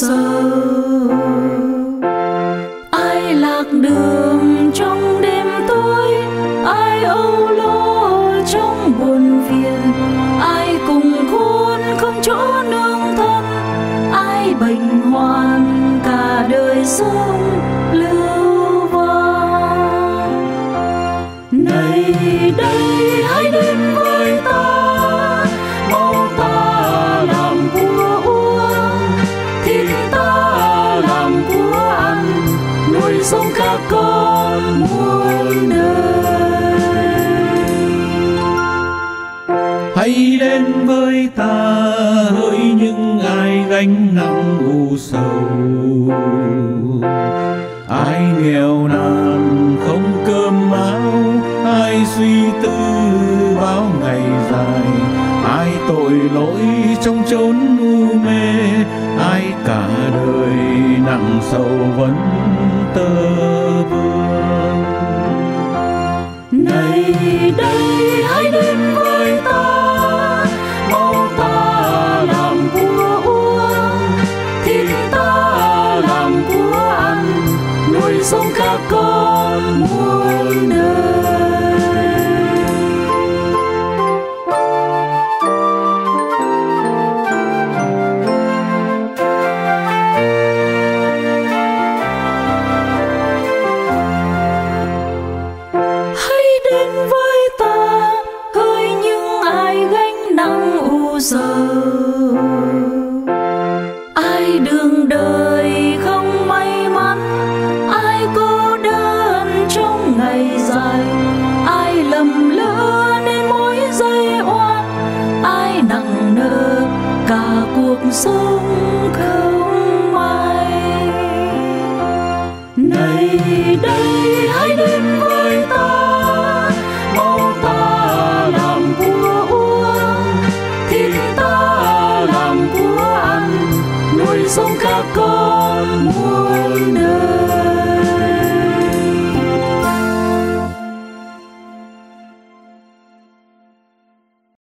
sầu ai lạc đường trong đêm tối? Ai âu lo trong buồn phiền? Ai cùng khôn không chỗ nương thân? Ai bệnh hoạn cả đời sống lưu vong? Này sống các con muôn đời. Hãy đến với ta hỡi những ai gánh nặng u sầu. Ai nghèo nàn không cơm áo, ai suy tư bao ngày dài. Ai tội lỗi trong chốn u mê, ai cả đời nặng sầu vấn tơ vương. Này đây, hãy đến với ta. Mau ta làm của uống thịt ta làm của ăn. Nuôi sống các con muôn đời. Giờ? Ai đường đời không may mắn? Ai cô đơn trong ngày dài? Ai lầm lỡ nên mỗi giây oan? Ai nặng nợ cả cuộc sống? Sống các con muôn đời